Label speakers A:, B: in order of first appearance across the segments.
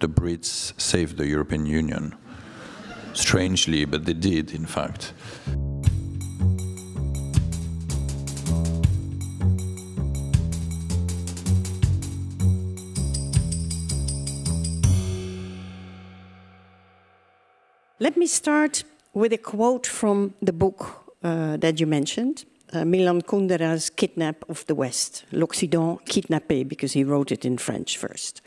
A: the Brits saved the European Union. Strangely, but they did, in fact.
B: Let me start with a quote from the book uh, that you mentioned, uh, Milan Kundera's Kidnap of the West, L'Occident kidnappé, because he wrote it in French first.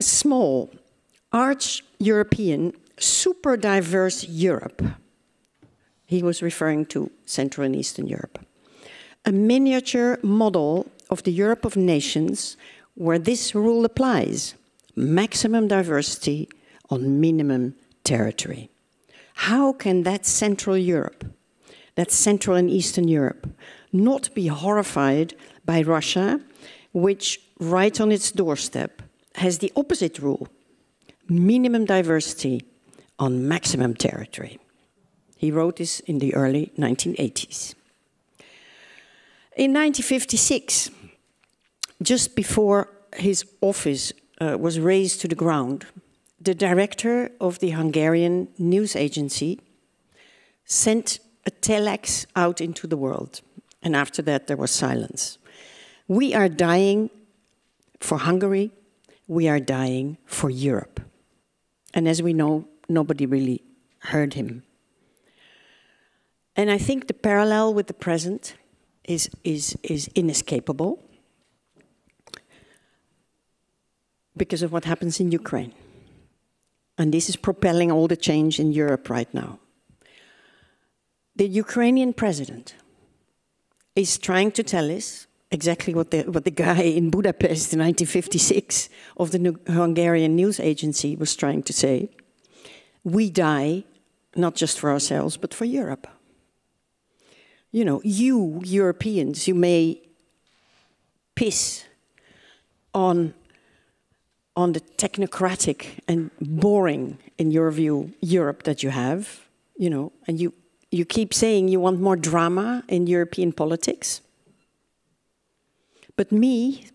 B: Small, arch European, super diverse Europe. He was referring to Central and Eastern Europe. A miniature model of the Europe of nations where this rule applies maximum diversity on minimum territory. How can that Central Europe, that Central and Eastern Europe, not be horrified by Russia, which right on its doorstep has the opposite rule minimum diversity on maximum territory? He wrote this in the early 1980s. In 1956, just before his office uh, was razed to the ground, the director of the Hungarian news agency sent a telex out into the world. And after that, there was silence. We are dying for Hungary, we are dying for Europe. And as we know, nobody really heard him. And I think the parallel with the present is, is, is inescapable because of what happens in Ukraine. And this is propelling all the change in Europe right now. The Ukrainian president is trying to tell us exactly what the, what the guy in Budapest in 1956 of the Hungarian news agency was trying to say. We die not just for ourselves, but for Europe. You know, you Europeans, you may piss on on the technocratic and boring, in your view, Europe that you have, you know, and you, you keep saying you want more drama in European politics. But me,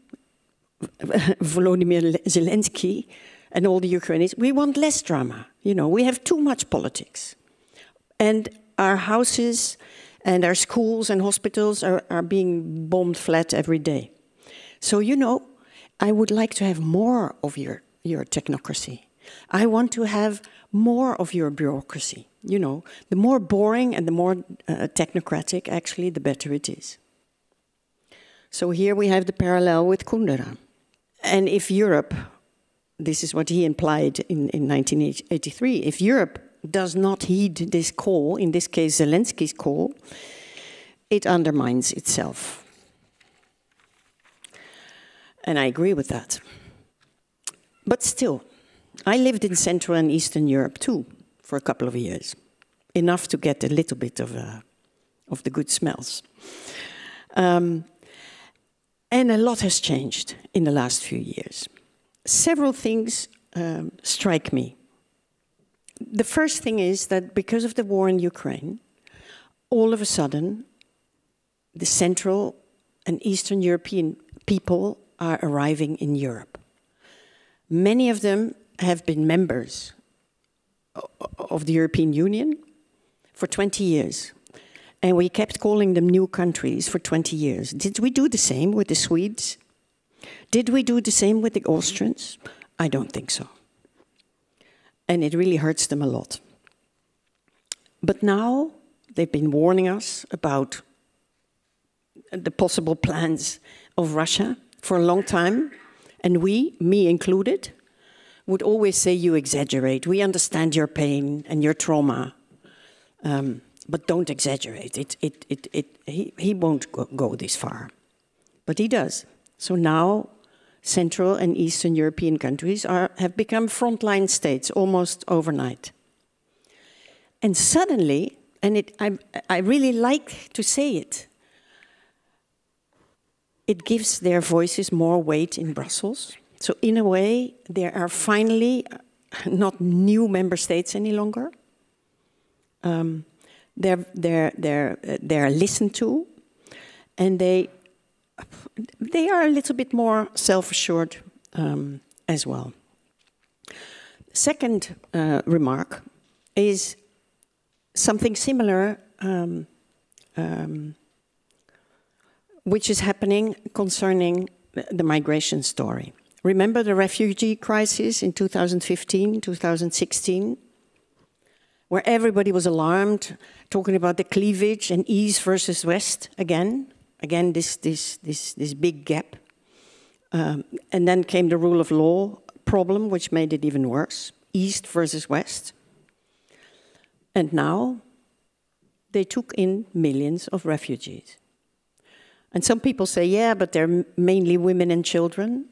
B: Volodymyr Zelensky, and all the Ukrainians, we want less drama. You know, we have too much politics. And our houses and our schools and hospitals are, are being bombed flat every day. So, you know, I would like to have more of your, your technocracy. I want to have more of your bureaucracy. You know, the more boring and the more uh, technocratic, actually, the better it is. So here we have the parallel with Kundera. And if Europe, this is what he implied in, in 1983, if Europe does not heed this call, in this case Zelensky's call, it undermines itself. And I agree with that. But still, I lived in Central and Eastern Europe too for a couple of years, enough to get a little bit of, uh, of the good smells. Um, and a lot has changed in the last few years. Several things um, strike me. The first thing is that because of the war in Ukraine, all of a sudden, the Central and Eastern European people are arriving in Europe. Many of them have been members of the European Union for 20 years. And we kept calling them new countries for 20 years. Did we do the same with the Swedes? Did we do the same with the Austrians? I don't think so. And it really hurts them a lot. But now they've been warning us about the possible plans of Russia for a long time, and we, me included, would always say, You exaggerate. We understand your pain and your trauma, um, but don't exaggerate. It, it, it, it, he, he won't go, go this far. But he does. So now, Central and Eastern European countries are, have become frontline states almost overnight. And suddenly, and it, I, I really like to say it, it gives their voices more weight in Brussels. So, in a way, there are finally not new member states any longer. Um, they're, they're, they're, they're listened to, and they, they are a little bit more self assured um, as well. second uh, remark is something similar, um, um, which is happening concerning the migration story. Remember the refugee crisis in 2015, 2016, where everybody was alarmed, talking about the cleavage and East versus West again, again this, this, this, this big gap. Um, and then came the rule of law problem, which made it even worse, East versus West. And now they took in millions of refugees. And some people say, yeah, but they're mainly women and children.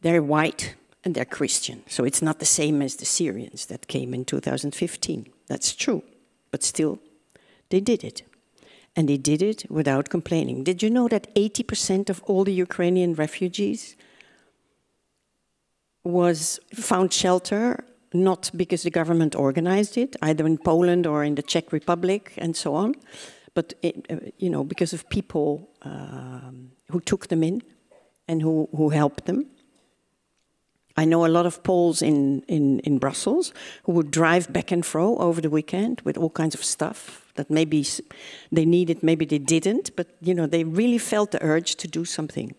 B: They're white and they're Christian. So it's not the same as the Syrians that came in 2015. That's true. But still, they did it. And they did it without complaining. Did you know that 80% of all the Ukrainian refugees was found shelter not because the government organized it, either in Poland or in the Czech Republic and so on, but it, uh, you know because of people um, who took them in and who, who helped them. I know a lot of Poles in, in, in Brussels who would drive back and fro over the weekend with all kinds of stuff that maybe they needed, maybe they didn't, but you know, they really felt the urge to do something.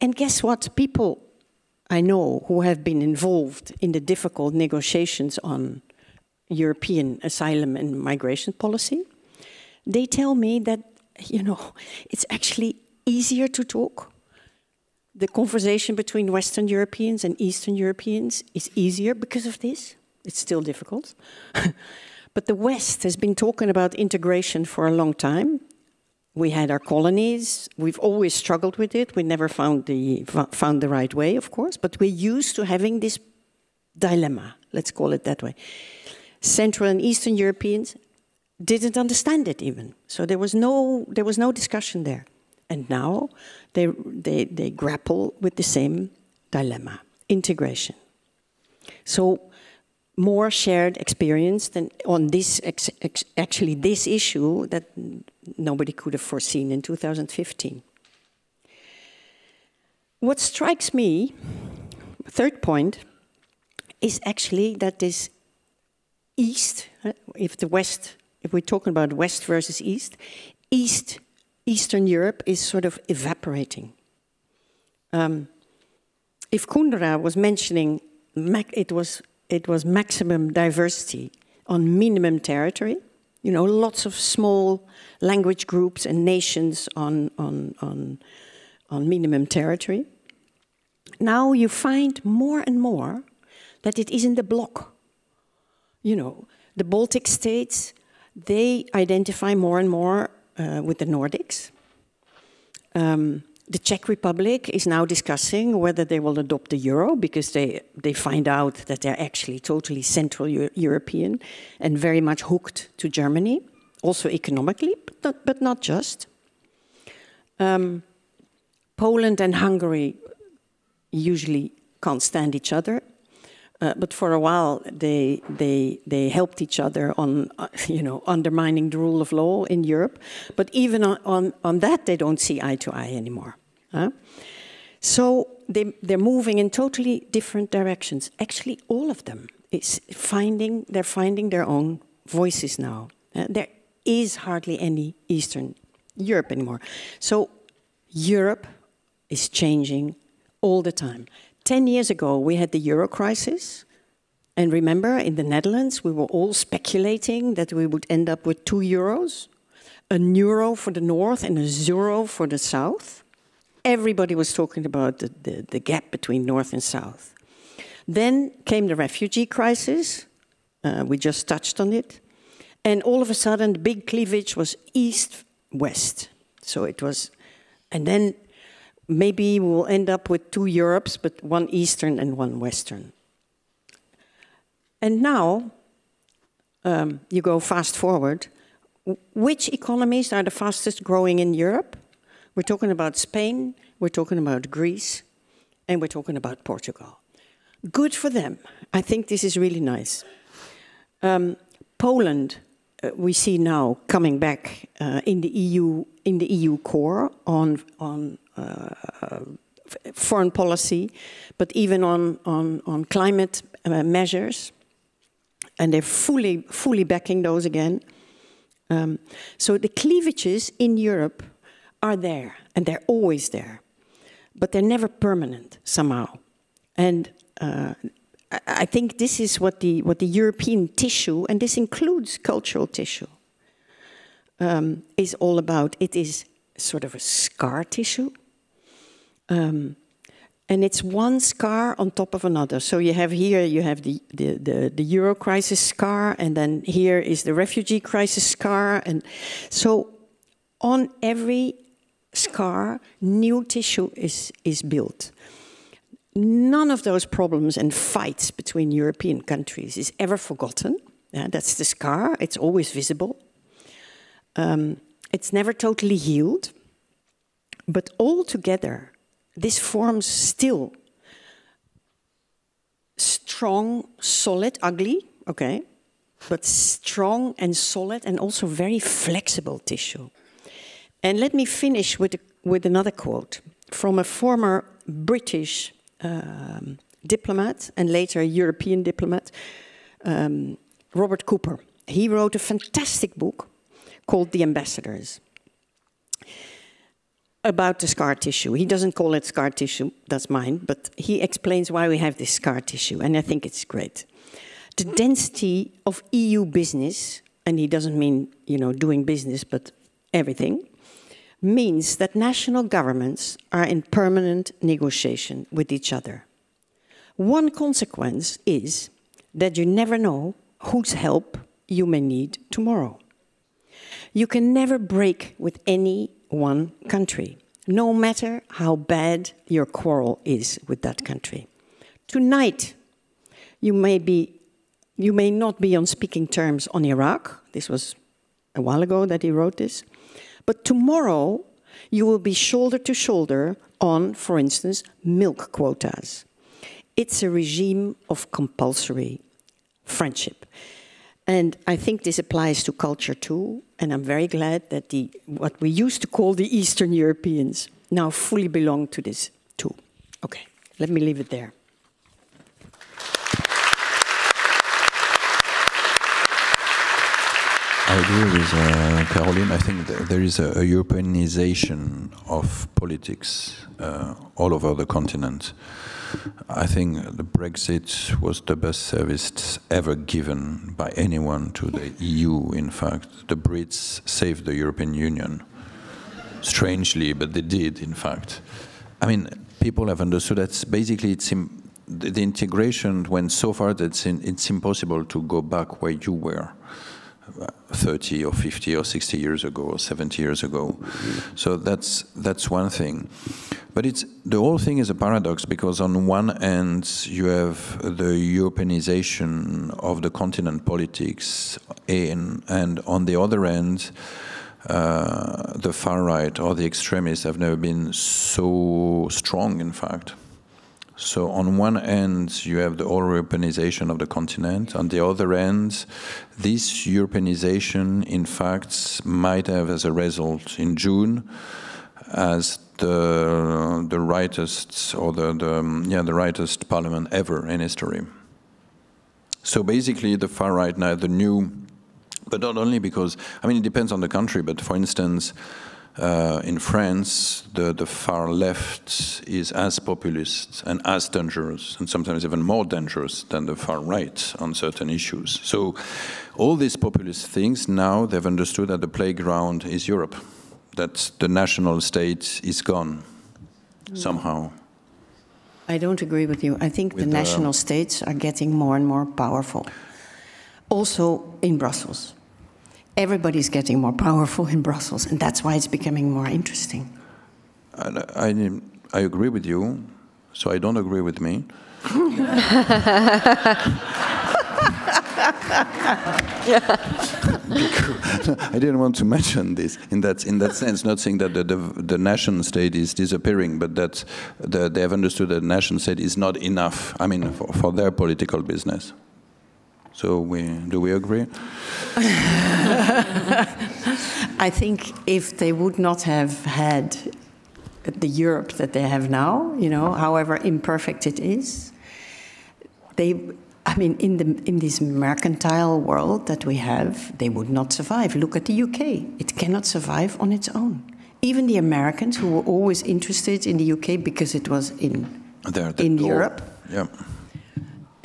B: And guess what? People I know who have been involved in the difficult negotiations on European asylum and migration policy, they tell me that, you know, it's actually easier to talk the conversation between Western Europeans and Eastern Europeans is easier because of this. It's still difficult. but the West has been talking about integration for a long time. We had our colonies. We've always struggled with it. We never found the, found the right way, of course, but we're used to having this dilemma, let's call it that way. Central and Eastern Europeans didn't understand it even. So there was no, there was no discussion there. And now they, they, they grapple with the same dilemma integration. So, more shared experience than on this, actually, this issue that nobody could have foreseen in 2015. What strikes me, third point, is actually that this East, if the West, if we're talking about West versus East, East Eastern Europe is sort of evaporating. Um, if Kundera was mentioning it was, it was maximum diversity on minimum territory, you know, lots of small language groups and nations on, on, on, on minimum territory. Now you find more and more that it isn't the bloc. You know, the Baltic states, they identify more and more with the Nordics. Um, the Czech Republic is now discussing whether they will adopt the euro because they, they find out that they're actually totally Central Euro European and very much hooked to Germany, also economically, but not, but not just. Um, Poland and Hungary usually can't stand each other. Uh, but for a while, they, they, they helped each other on, uh, you know, undermining the rule of law in Europe. But even on, on, on that, they don't see eye to eye anymore. Huh? So they, they're moving in totally different directions. Actually, all of them is finding, they're finding their own voices now. Uh, there is hardly any Eastern Europe anymore. So Europe is changing all the time. 10 years ago, we had the euro crisis. And remember, in the Netherlands, we were all speculating that we would end up with two euros a euro for the north and a zero for the south. Everybody was talking about the, the, the gap between north and south. Then came the refugee crisis. Uh, we just touched on it. And all of a sudden, the big cleavage was east west. So it was, and then maybe we'll end up with two Europes, but one Eastern and one Western. And now, um, you go fast forward, which economies are the fastest growing in Europe? We're talking about Spain, we're talking about Greece, and we're talking about Portugal. Good for them. I think this is really nice. Um, Poland, uh, we see now coming back uh, in the EU in the EU core on on foreign policy, but even on, on, on climate uh, measures, and they're fully, fully backing those again. Um, so the cleavages in Europe are there, and they're always there, but they're never permanent somehow. And uh, I think this is what the, what the European tissue, and this includes cultural tissue, um, is all about. It is sort of a scar tissue. Um, and it's one scar on top of another. So you have here, you have the, the, the, the, Euro crisis scar, and then here is the refugee crisis scar. And so on every scar, new tissue is, is built. None of those problems and fights between European countries is ever forgotten. Yeah, that's the scar, it's always visible. Um, it's never totally healed. But all together, this forms still strong, solid, ugly, okay, but strong and solid and also very flexible tissue. And let me finish with, with another quote from a former British um, diplomat and later European diplomat, um, Robert Cooper. He wrote a fantastic book called The Ambassadors about the scar tissue. He doesn't call it scar tissue, that's mine, but he explains why we have this scar tissue, and I think it's great. The density of EU business, and he doesn't mean, you know, doing business, but everything, means that national governments are in permanent negotiation with each other. One consequence is that you never know whose help you may need tomorrow. You can never break with any one country, no matter how bad your quarrel is with that country. Tonight, you may, be, you may not be on speaking terms on Iraq. This was a while ago that he wrote this. But tomorrow, you will be shoulder to shoulder on, for instance, milk quotas. It's a regime of compulsory friendship. And I think this applies to culture too. And I'm very glad that the, what we used to call the Eastern Europeans now fully belong to this too. Okay, let me leave it there.
A: I agree with uh, Caroline. I think there is a, a Europeanization of politics uh, all over the continent. I think the Brexit was the best service ever given by anyone to the EU, in fact. The Brits saved the European Union. Strangely, but they did, in fact. I mean, people have understood that basically it's the, the, integration went so far that in, it's impossible to go back where you were. 30 or 50 or 60 years ago or 70 years ago. So that's that's one thing. But it's the whole thing is a paradox because on one end you have the Europeanization of the continent politics, in, and on the other end. Uh, the far right or the extremists have never been so strong, in fact. So on one end, you have the whole Europeanization of the continent. On the other end, this Europeanization, in fact, might have as a result in June as the the rightest or the, the yeah the rightest parliament ever in history. So basically, the far right now, the new, but not only because I mean it depends on the country. But for instance, uh, in France, the the far left is as populist and as dangerous, and sometimes even more dangerous than the far right on certain issues. So all these populist things now they've understood that the playground is Europe that the national state is gone somehow.
B: I don't agree with you. I think with the national states are getting more and more powerful. Also in Brussels. Everybody's getting more powerful in Brussels, and that's why it's becoming more interesting.
A: I, I, I agree with you, so I don't agree with me. I didn't want to mention this in that in that sense, not saying that the, the, the nation state is disappearing, but that the, they have understood that the nation state is not enough. I mean, for, for their political business. So we do we agree?
B: I think if they would not have had the Europe that they have now, you know, however imperfect it is, they I mean, in, the, in this mercantile world that we have, they would not survive. Look at the UK. It cannot survive on its own. Even the Americans, who were always interested in the UK because it was in, in Europe,
A: yeah.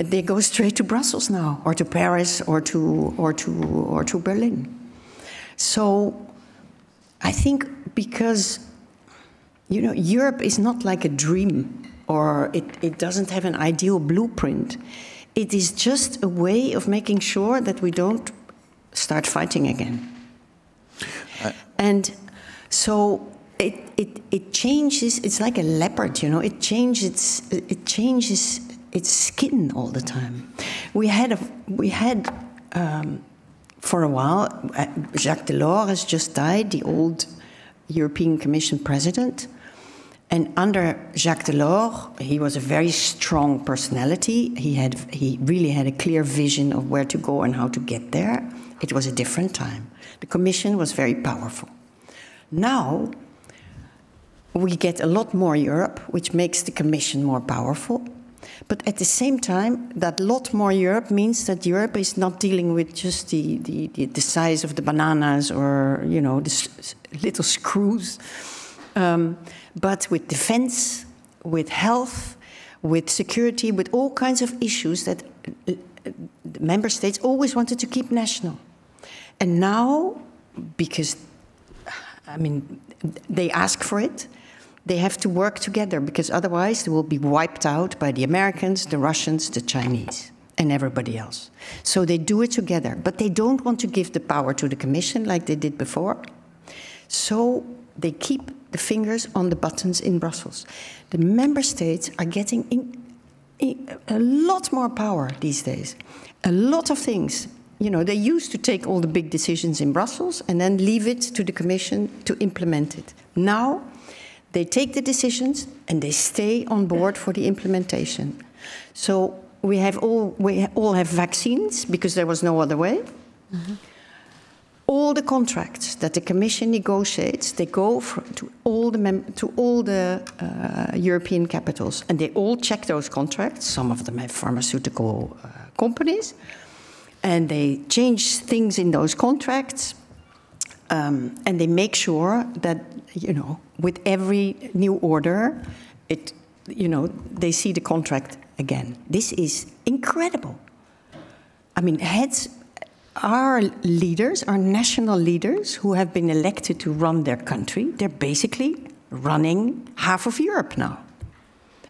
B: They go straight to Brussels now, or to Paris, or to, or to, or to Berlin. So I think because, you know, Europe is not like a dream or it, it doesn't have an ideal blueprint. It is just a way of making sure that we don't start fighting again. I and so it, it, it changes, it's like a leopard, you know, it changes, it changes its skin all the time. We had, a, we had um, for a while, uh, Jacques Delors has just died, the old European Commission president. And under Jacques Delors, he was a very strong personality. He, had, he really had a clear vision of where to go and how to get there. It was a different time. The Commission was very powerful. Now, we get a lot more Europe, which makes the Commission more powerful. But at the same time, that lot more Europe means that Europe is not dealing with just the, the, the, size of the bananas or, you know, the little screws um, but with defense, with health, with security, with all kinds of issues that uh, member states always wanted to keep national. And now, because, I mean, they ask for it, they have to work together because otherwise they will be wiped out by the Americans, the Russians, the Chinese, and everybody else. So they do it together, but they don't want to give the power to the Commission like they did before. So they keep the fingers on the buttons in Brussels. The member states are getting in, in a lot more power these days. A lot of things. You know, they used to take all the big decisions in Brussels and then leave it to the Commission to implement it. Now, they take the decisions and they stay on board for the implementation. So we have all we all have vaccines because there was no other way. Mm -hmm all the contracts that the Commission negotiates, they go to all the, to all the uh, European capitals, and they all check those contracts. Some of them have pharmaceutical uh, companies, and they change things in those contracts, um, and they make sure that you know with every new order, it you know they see the contract again. This is incredible. I mean, heads our leaders, our national leaders who have been elected to run their country, they're basically running half of Europe now.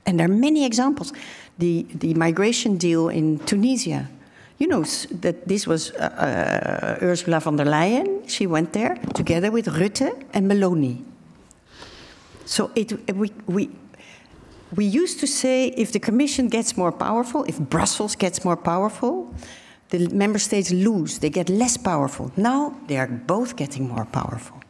B: And there are many examples. The, the migration deal in Tunisia, you know that this was uh, uh, Ursula von der Leyen. She went there together with Rutte and Meloni. So it, we, we, we used to say if the Commission gets more powerful, if Brussels gets more powerful, the member states lose, they get less powerful. Now they are both getting more powerful.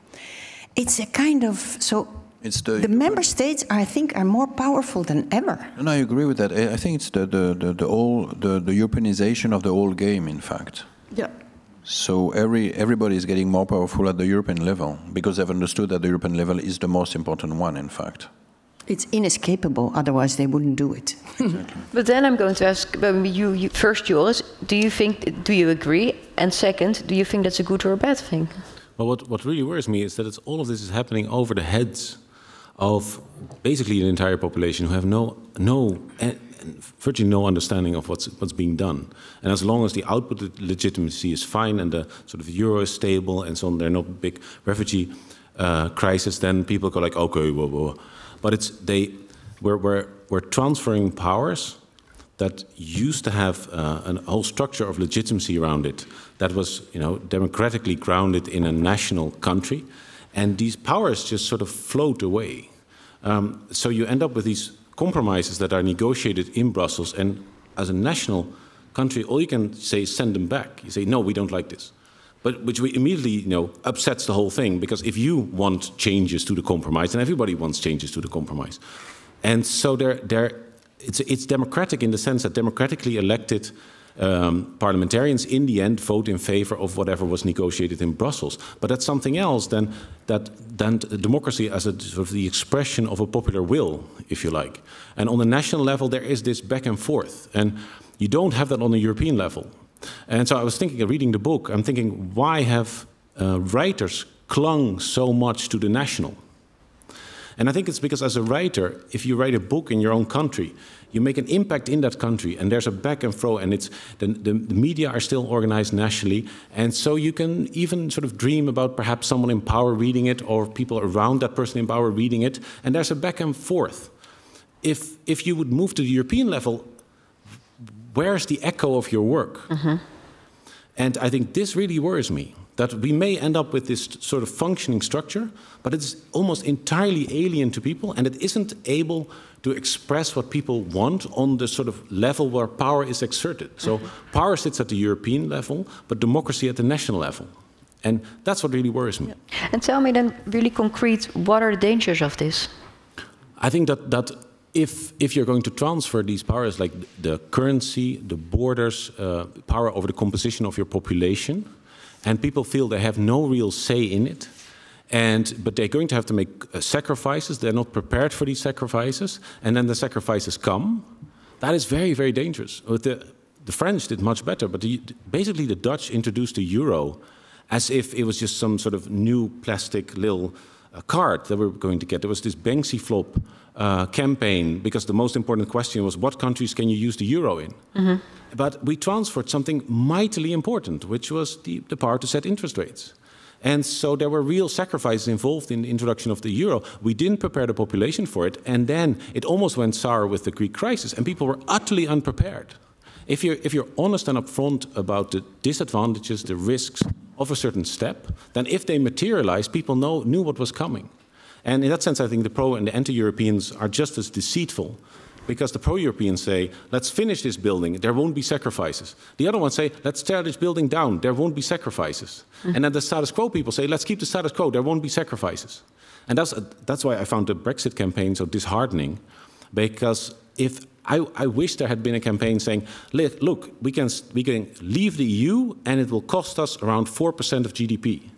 B: It's a kind of so it's the, the member states, I think, are more powerful than ever.
A: And I agree with that. I think it's the the the, the whole the, the Europeanization of the whole game, in fact.
B: Yeah.
A: So every everybody is getting more powerful at the European level because they've understood that the European level is the most important one, in fact
B: it's inescapable. Otherwise, they wouldn't do it.
C: Exactly. but then I'm going to ask um, you, you, first, Joris. Do you think? Do you agree? And second, do you think that's a good or a bad thing?
D: Well, what what really worries me is that it's all of this is happening over the heads of basically the entire population who have no no eh, virtually no understanding of what's what's being done. And as long as the output legitimacy is fine and the sort of euro is stable and so on, there are no big refugee uh, crisis, then people go like, okay, well, well but it's they we're, we're, we're transferring powers that used to have uh, a whole structure of legitimacy around it that was you know democratically grounded in a national country and these powers just sort of float away um, so you end up with these compromises that are negotiated in Brussels and as a national country all you can say is send them back you say no we don't like this but which we immediately you know upsets the whole thing because if you want changes to the compromise, and everybody wants changes to the compromise, and so there, there, it's it's democratic in the sense that democratically elected. Um, parliamentarians in the end vote in favor of whatever was negotiated in Brussels. But that's something else than that than democracy as a sort of the expression of a popular will, if you like. And on the national level, there is this back and forth. And You don't have that on the European level. And so I was thinking, reading the book, I'm thinking, why have uh, writers clung so much to the national? And I think it's because as a writer, if you write a book in your own country, you make an impact in that country, and there's a back and fro, and it's the, the, the, media are still organized nationally, and so you can even sort of dream about perhaps someone in power reading it, or people around that person in power reading it, and there's a back and forth. If if you would move to the European level, where's the echo of your work? Mm -hmm. And I think this really worries me that we may end up with this sort of functioning structure, but it's almost entirely alien to people and it isn't able to express what people want on the sort of level where power is exerted. So power sits at the European level, but democracy at the national level. And that's what really worries me.
C: And tell me then, really concrete, what are the dangers of this?
D: I think that, that if, if you're going to transfer these powers, like the currency, the borders, uh, power over the composition of your population, and people feel they have no real say in it. And, but they're going to have to make uh, sacrifices. They're not prepared for these sacrifices. And then the sacrifices come. That is very, very dangerous. The, the French did much better, but the, basically the Dutch introduced the euro as if it was just some sort of new plastic little uh, card that we were going to get. There was this Banksy flop uh, campaign because the most important question was what countries can you use the euro in? Mm -hmm. But we transferred something mightily important, which was the, the power to set interest rates. And so there were real sacrifices involved in the introduction of the euro. We didn't prepare the population for it, and then it almost went sour with the Greek crisis, and people were utterly unprepared. If you're, if you're honest and upfront about the disadvantages, the risks of a certain step, then if they materialize, people know, knew what was coming. And in that sense, I think the pro and the anti Europeans are just as deceitful because the pro Europeans say, let's finish this building, there won't be sacrifices. The other ones say, let's tear this building down, there won't be sacrifices. Mm. And then the status quo people say, let's keep the status quo, there won't be sacrifices. And that's, that's why I found the Brexit campaign so disheartening, because if I, I, wish there had been a campaign saying, look, we can, we can leave the EU and it will cost us around 4% of GDP.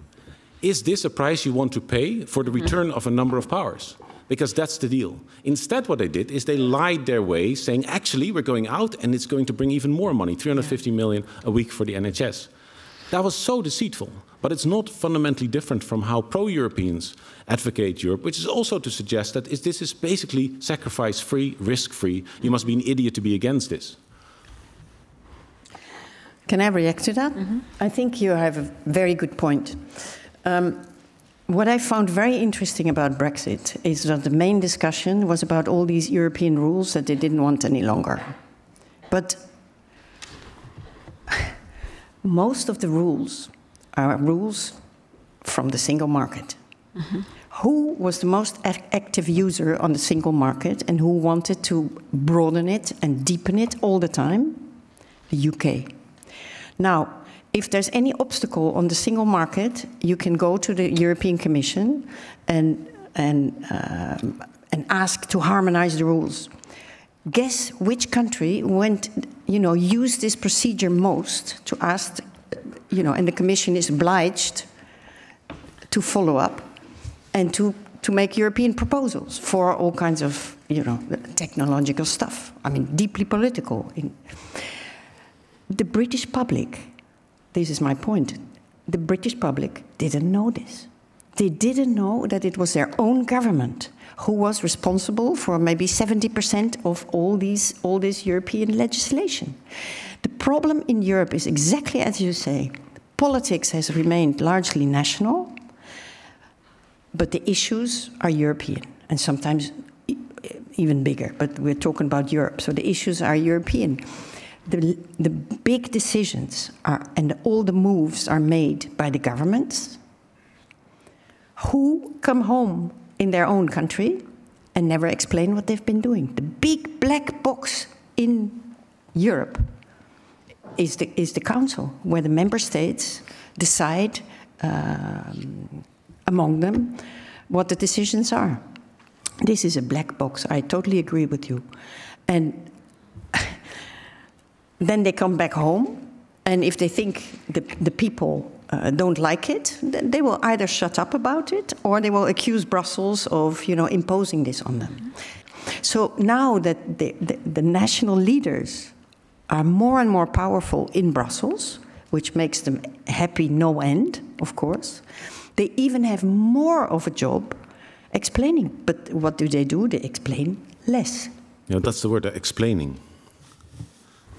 D: Is this a price you want to pay for the return of a number of powers? Because that's the deal. Instead, what they did is they lied their way, saying, actually, we're going out and it's going to bring even more money 350 million a week for the NHS. That was so deceitful. But it's not fundamentally different from how pro Europeans advocate Europe, which is also to suggest that this is basically sacrifice free, risk free. You must be an idiot to be against this.
B: Can I react to that? Mm -hmm. I think you have a very good point. Um, what I found very interesting about Brexit is that the main discussion was about all these European rules that they didn't want any longer. But most of the rules are rules from the single market. Mm -hmm. Who was the most active user on the single market and who wanted to broaden it and deepen it all the time? The UK. Now, if there's any obstacle on the single market, you can go to the European Commission and, and, um, and ask to harmonize the rules. Guess which country went, you know, used this procedure most to ask, you know, and the Commission is obliged to follow up and to, to make European proposals for all kinds of, you know, technological stuff. I mean, deeply political. The British public this is my point. The British public didn't know this. They didn't know that it was their own government who was responsible for maybe 70% of all, these, all this European legislation. The problem in Europe is exactly as you say. Politics has remained largely national, but the issues are European and sometimes even bigger. But we're talking about Europe, so the issues are European the, the big decisions are, and all the moves are made by the governments who come home in their own country and never explain what they've been doing. The big black box in Europe is the, is the Council, where the member states decide um, among them what the decisions are. This is a black box. I totally agree with you. And then they come back home, and if they think the, the people uh, don't like it, they will either shut up about it or they will accuse Brussels of, you know, imposing this on them. So now that the, the, the national leaders are more and more powerful in Brussels, which makes them happy no end, of course. They even have more of a job explaining. But what do they do? They explain less.
D: Yeah, that's the word, explaining.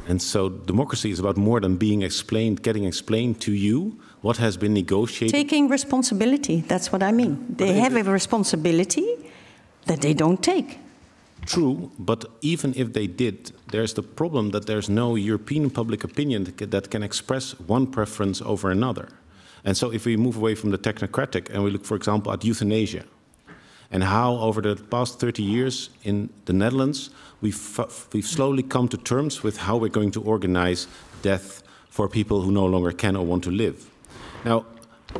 D: And so democracy is about more than being explained, getting explained to you what has been negotiated.
B: Taking responsibility, that's what I mean. They have a responsibility that they don't take.
D: True, but even if they did, there's the problem that there's no European public opinion that can express one preference over another. And so if we move away from the technocratic and we look, for example, at euthanasia, and how over the past 30 years in the Netherlands, we've, we've slowly come to terms with how we're going to organize death for people who no longer can or want to live. Now,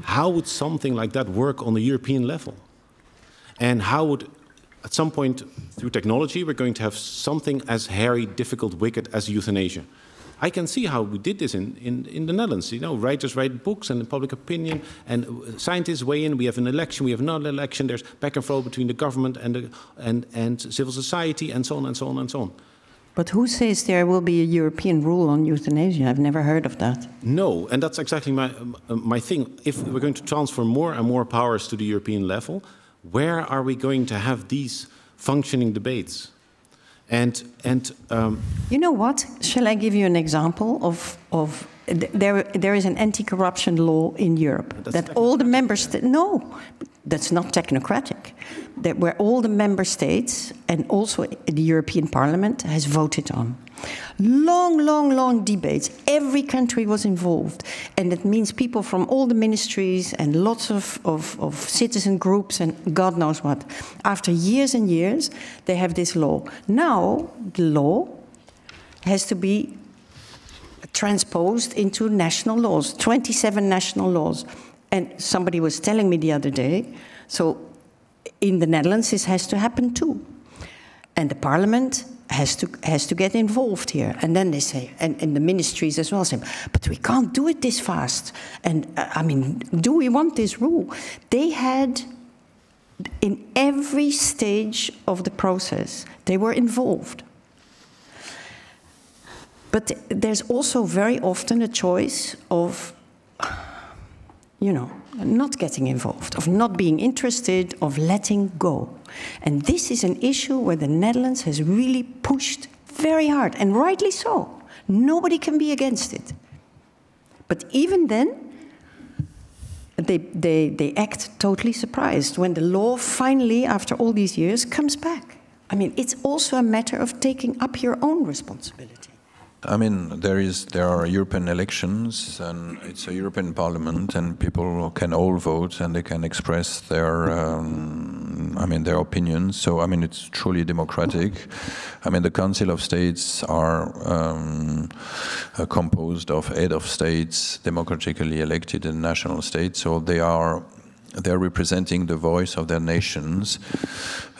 D: how would something like that work on the European level? And how would, at some point through technology, we're going to have something as hairy, difficult, wicked as euthanasia? I can see how we did this in, in, in the Netherlands. You know, writers write books and public opinion, and scientists weigh in. We have an election, we have another election. There's back and forth between the government and, the, and, and civil society, and so on and so on and so on.
B: But who says there will be a European rule on euthanasia? I've never heard of that.
D: No, and that's exactly my, my thing. If we're going to transfer more and more powers to the European level, where are we going to have these functioning debates? And, and um,
B: you know what? Shall I give you an example of, of there, there is an anti-corruption law in Europe that all the members. No, that's not technocratic. That where all the member states and also the European Parliament has voted on. Long, long, long debates. Every country was involved. And that means people from all the ministries and lots of, of, of citizen groups and God knows what. After years and years, they have this law. Now, the law has to be transposed into national laws, 27 national laws. And somebody was telling me the other day, so in the Netherlands, this has to happen too. And the parliament has to has to get involved here. And then they say, and, and the ministries as well say, but we can't do it this fast. And uh, I mean, do we want this rule? They had in every stage of the process, they were involved. But there's also very often a choice of, you know, not getting involved, of not being interested, of letting go. And this is an issue where the Netherlands has really pushed very hard, and rightly so. Nobody can be against it. But even then, they, they, they act totally surprised when the law finally, after all these years, comes back. I mean, it's also a matter of taking up your own responsibility.
A: I mean, there is there are European elections, and it's a European Parliament, and people can all vote, and they can express their, um, I mean, their opinions. So, I mean, it's truly democratic. I mean, the Council of States are um, uh, composed of head of states, democratically elected in national states. So they are they're representing the voice of their nations.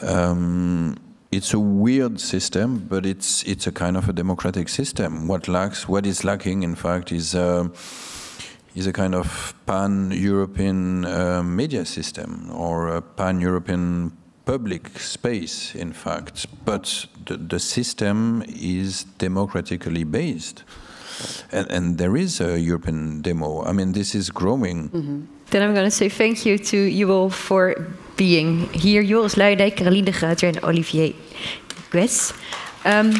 A: Um, it's a weird system, but it's it's a kind of a democratic system. What lacks, what is lacking, in fact, is uh, is a kind of pan-European uh, media system or a pan-European public space, in fact. But the, the system is democratically based, and, and, there is a European demo. I mean, this is growing.
C: Mm -hmm. Then I'm going to say thank you to you all for being here. Joris Luijendijk, Caroline de Gruyter en Olivier Gues. Um,